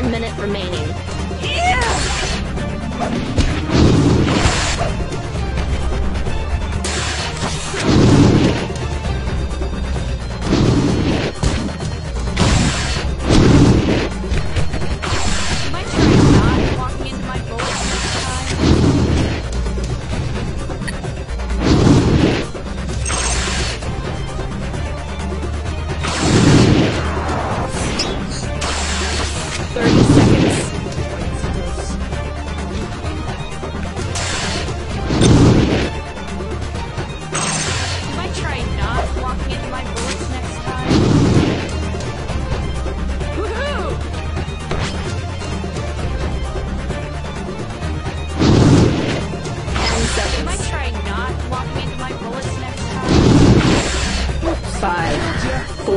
One minute remaining. Yeah!